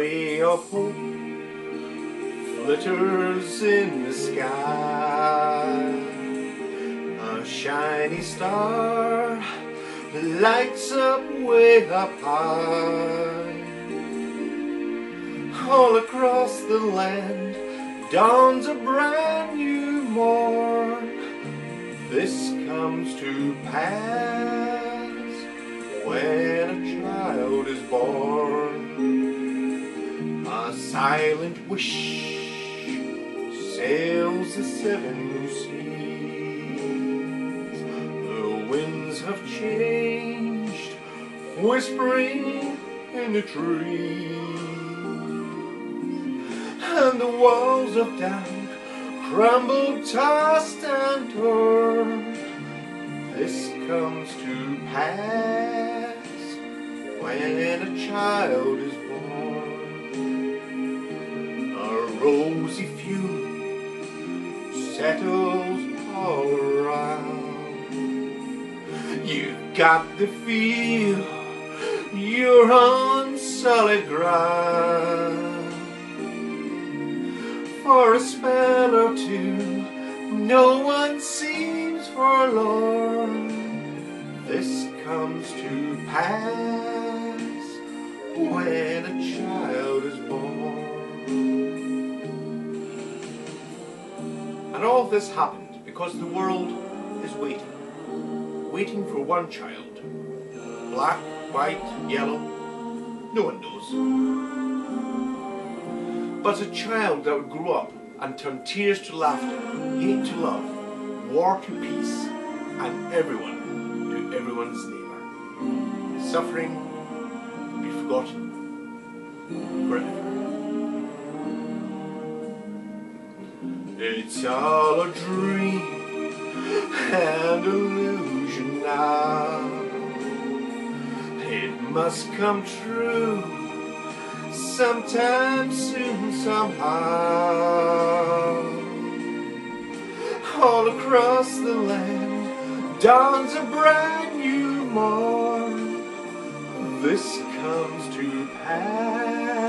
ray of hope flitters in the sky. A shiny star lights up way up high. All across the land dawns a brand new morn. This comes to pass when a child is born. Silent wish sails the seven seas. The winds have changed, whispering in the trees. And the walls of doubt crumble, tossed and torn. This comes to pass when a child is born. Rosy fume settles all around. You've got the feel you're on solid ground. For a spell or two, no one seems forlorn. This comes to pass when a child is born. And all this happened because the world is waiting. Waiting for one child. Black, white, yellow, no one knows. But a child that would grow up and turn tears to laughter, hate to love, war to peace, and everyone to everyone's neighbour. Suffering be forgotten forever. It's all a dream and illusion now. It must come true sometime soon, somehow. All across the land dawns a brand new morn. This comes to pass